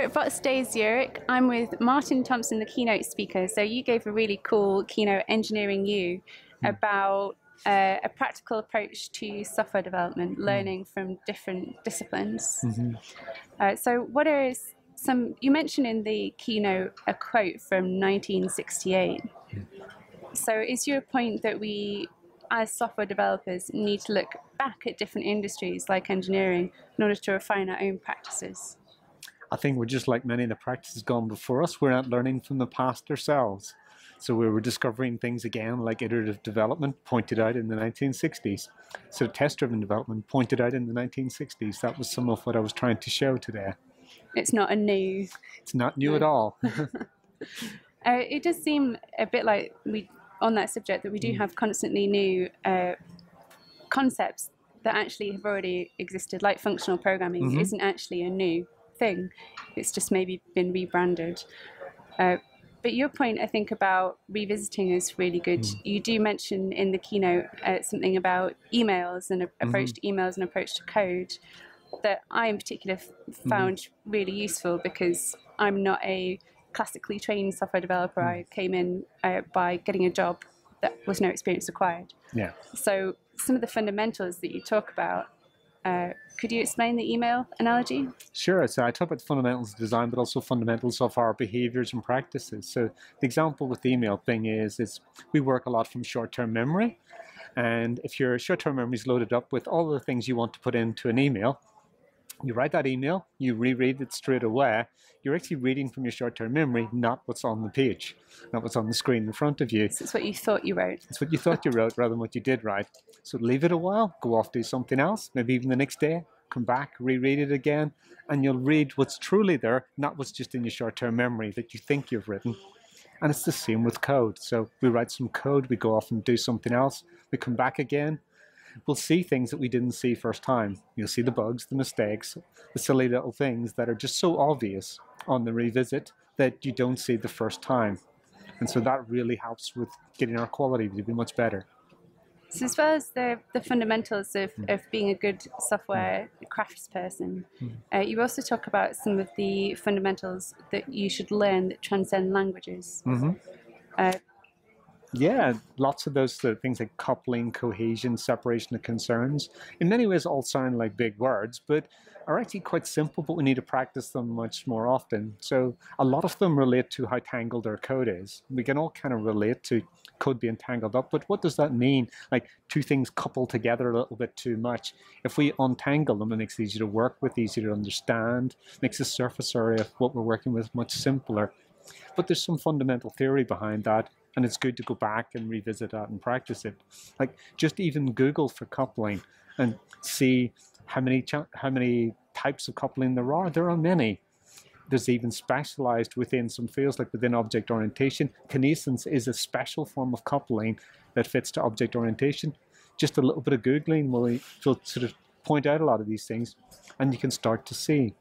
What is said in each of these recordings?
here at Days Zurich, I'm with Martin Thompson, the keynote speaker. So you gave a really cool keynote, Engineering You, about uh, a practical approach to software development, learning from different disciplines. Uh, so what are some, you mentioned in the keynote a quote from 1968. So is your point that we, as software developers, need to look back at different industries like engineering in order to refine our own practices? I think we're just like many of the practices gone before us. We're not learning from the past ourselves. So we were discovering things again, like iterative development pointed out in the 1960s. So test-driven development pointed out in the 1960s. That was some of what I was trying to show today. It's not a new. It's not new at all. Uh, it does seem a bit like we, on that subject, that we do have constantly new uh, concepts that actually have already existed, like functional programming isn't actually a new thing. It's just maybe been rebranded. Uh, but your point, I think, about revisiting is really good. You do mention in the keynote uh, something about emails and approach to emails and approach to code that I, in particular, f- found really useful because I'm not a classically trained software developer. I came in uh, by getting a job that was no experience required. yeah. So, some of the fundamentals that you talk about, uh, could you explain the email analogy? Sure. So I talk about fundamentals of design, but also fundamentals of our behaviors and practices. So the example with the email thing is, is we work a lot from short-term memory. And if your short-term memory is loaded up with all the things you want to put into an email, you write that email, you reread it straight away. You're actually reading from your short-term memory, not what's on the page, not what's on the screen in front of you. So it's what you thought you wrote. It's what you thought you wrote rather than what you did write. So leave it a while, go off, do something else, maybe even the next day, come back, reread it again, and you'll read what's truly there, not what's just in your short term memory that you think you've written. And it's the same with code. So we write some code, we go off and do something else, we come back again. We'll see things that we didn't see first time. You'll see the bugs, the mistakes, the silly little things that are just so obvious on the revisit that you don't see the first time. And so that really helps with getting our quality to be much better. So as well as the, the fundamentals of, of being a good software craftsperson, uh, you also talk about some of the fundamentals that you should learn that transcend languages. Uh, Yeah, lots of those uh, things like coupling, cohesion, separation of concerns. In many ways, all sound like big words, but are actually quite simple, but we need to practice them much more often. So, a lot of them relate to how tangled our code is. We can all kind of relate to code being tangled up, but what does that mean? Like two things coupled together a little bit too much. If we untangle them, it makes it easier to work with, easier to understand, makes the surface area of what we're working with much simpler. But there's some fundamental theory behind that, and it's good to go back and revisit that and practice it. Like just even Google for coupling and see how many how many types of coupling there are. There are many. There's even specialized within some fields, like within object orientation. Connascence is a special form of coupling that fits to object orientation. Just a little bit of googling will, will sort of point out a lot of these things, and you can start to see.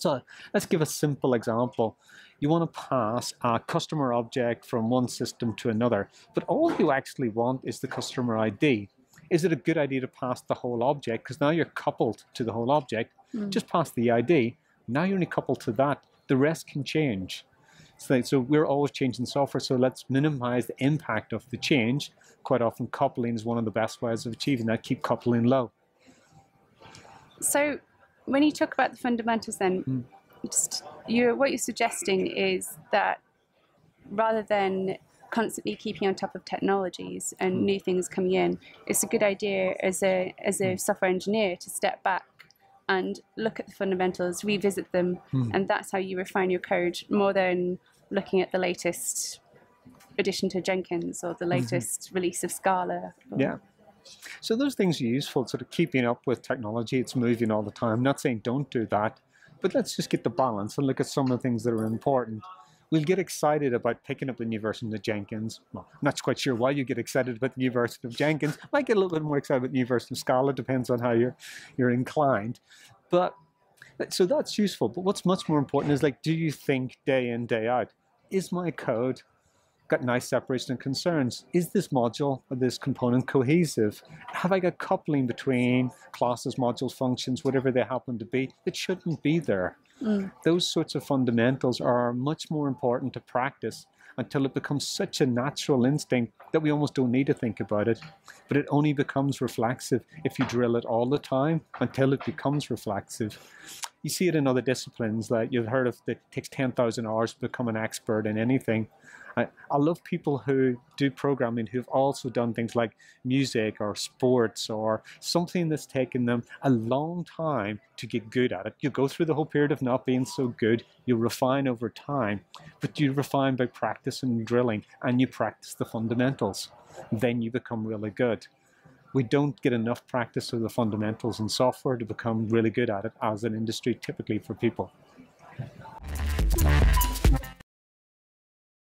So let's give a simple example. You want to pass a customer object from one system to another, but all you actually want is the customer ID. Is it a good idea to pass the whole object? Because now you're coupled to the whole object. Hmm. Just pass the ID. Now you're only coupled to that. The rest can change. So, so we're always changing software, so let's minimize the impact of the change. Quite often, coupling is one of the best ways of achieving that. Keep coupling low. so when you talk about the fundamentals, then hmm. just you what you're suggesting is that rather than constantly keeping on top of technologies and hmm. new things coming in, it's a good idea as a as a hmm. software engineer to step back and look at the fundamentals, revisit them, and that's how you refine your code more than looking at the latest addition to Jenkins or the mm-hmm. latest release of Scala. Yeah. So those things are useful, sort of keeping up with technology. It's moving all the time. I'm not saying don't do that, but let's just get the balance and look at some of the things that are important. We'll get excited about picking up the new version of Jenkins. Well, I'm not quite sure why you get excited about the new version of Jenkins. Might get a little bit more excited about the new version of Scala, depends on how you're you're inclined. But so that's useful. But what's much more important is like, do you think day in, day out? Is my code got nice separation of concerns? Is this module or this component cohesive? Have I got coupling between classes, modules, functions, whatever they happen to be, that shouldn't be there? Mm. Those sorts of fundamentals are much more important to practice until it becomes such a natural instinct that we almost don't need to think about it. But it only becomes reflexive if you drill it all the time until it becomes reflexive. You see it in other disciplines that you've heard of that it takes 10,000 hours to become an expert in anything. I, I love people who do programming who've also done things like music or sports or something that's taken them a long time to get good at it. You go through the whole period of not being so good, you refine over time, but you refine by practice and drilling and you practice the fundamentals. Then you become really good. We don't get enough practice of the fundamentals in software to become really good at it as an industry typically for people.